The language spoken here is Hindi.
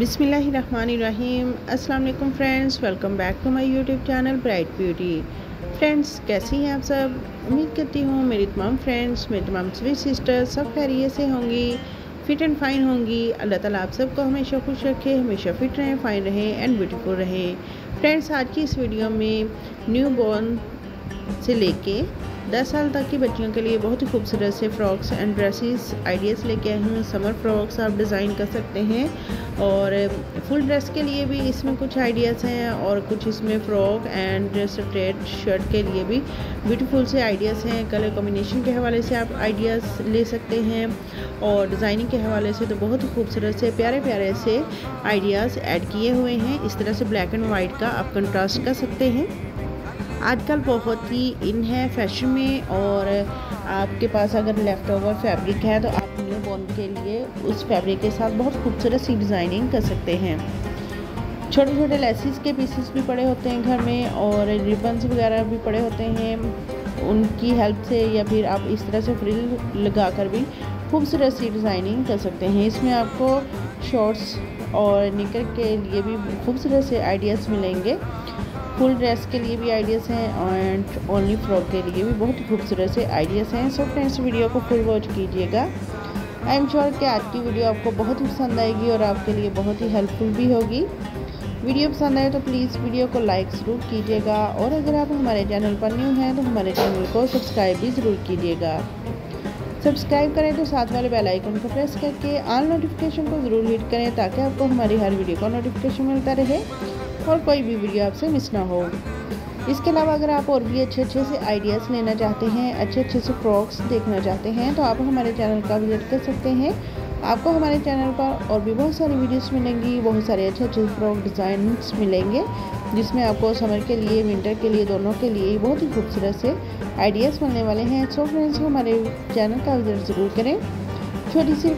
बिसमीम वालेकुम friends, welcome back to my YouTube channel bright beauty. Friends, कैसी हैं आप सब? उम्मीद करती हूँ मेरी तमाम फ्रेंड्स, मेरी तमाम स्वीट सिस्टर्स सब खैरियत से होंगी फिट एंड फाइन होंगी। अल्लाह ताला आप सबको हमेशा खुश रखे, हमेशा फिट रहें फाइन रहें एंड ब्यूटीफुल रहें। फ्रेंड्स, आज की इस वीडियो में न्यू बॉर्न से लेके दस साल तक की बच्चियों के लिए बहुत ही खूबसूरत से फ्रॉक्स एंड ड्रेसेस आइडियाज़ लेके आई हूँ। समर फ्रॉक्स आप डिज़ाइन कर सकते हैं। और फुल ड्रेस के लिए भी इसमें कुछ आइडियाज़ हैं और कुछ इसमें फ़्रॉक एंड स्ट्रेट शर्ट के लिए भी ब्यूटीफुल से आइडियाज़ हैं। कलर कॉम्बिनेशन के हवाले से आप आइडियाज़ ले सकते हैं और डिज़ाइनिंग के हवाले से तो बहुत खूबसूरत से प्यारे प्यारे से आइडियाज़ ऐड किए हुए हैं। इस तरह से ब्लैक एंड वाइट का आप कंट्रास्ट कर सकते हैं। आजकल बहुत ही इन है फ़ैशन में और आपके पास अगर लेफ़्ट ओवर फैब्रिक है तो आप बॉर्न के लिए उस फैब्रिक के साथ बहुत खूबसूरत सी डिज़ाइनिंग कर सकते हैं। छोटे छोटे लेसिस के पीसेस भी पड़े होते हैं घर में और रिबन्स वगैरह भी पड़े होते हैं। उनकी हेल्प से या फिर आप इस तरह से फ्रिल लगा कर भी खूबसूरत सी डिज़ाइनिंग कर सकते हैं। इसमें आपको शॉर्ट्स और निकर के लिए भी खूबसूरत से आइडियाज़ मिलेंगे। फुल ड्रेस के लिए भी आइडियाज़ हैं एंड ओनली फ्रॉक के लिए भी बहुत खूबसूरत से आइडियाज़ हैं। सो फ्रेंड्स वीडियो को फुल वॉच कीजिएगा। आई एम श्योर कि आज की वीडियो आपको बहुत ही पसंद आएगी और आपके लिए बहुत ही हेल्पफुल भी होगी। वीडियो पसंद आए तो प्लीज़ वीडियो को लाइक ज़रूर कीजिएगा और अगर आप हमारे चैनल पर न्यू हैं तो हमारे चैनल को सब्सक्राइब भी ज़रूर कीजिएगा। सब्सक्राइब करें तो साथ वाले बेल आइकन को प्रेस करके ऑल नोटिफिकेशन को ज़रूर हिट करें ताकि आपको हमारी हर वीडियो का नोटिफिकेशन मिलता रहे और कोई भी वीडियो आपसे मिस ना हो। इसके अलावा अगर आप और भी अच्छे अच्छे से आइडियाज़ लेना चाहते हैं, अच्छे अच्छे से फ्रॉक्स देखना चाहते हैं तो आप हमारे चैनल का विज़िट कर सकते हैं। आपको हमारे चैनल पर और भी बहुत सारी वीडियोस मिलेंगी, बहुत सारे अच्छे अच्छे फ्रॉक डिज़ाइन मिलेंगे, जिसमें आपको समर के लिए विंटर के लिए, दोनों के लिए बहुत ही खूबसूरत से आइडियाज़ मिलने वाले हैं। सो फ्रेंड्स हमारे चैनल का विज़िट ज़रूर करें। छोटी सी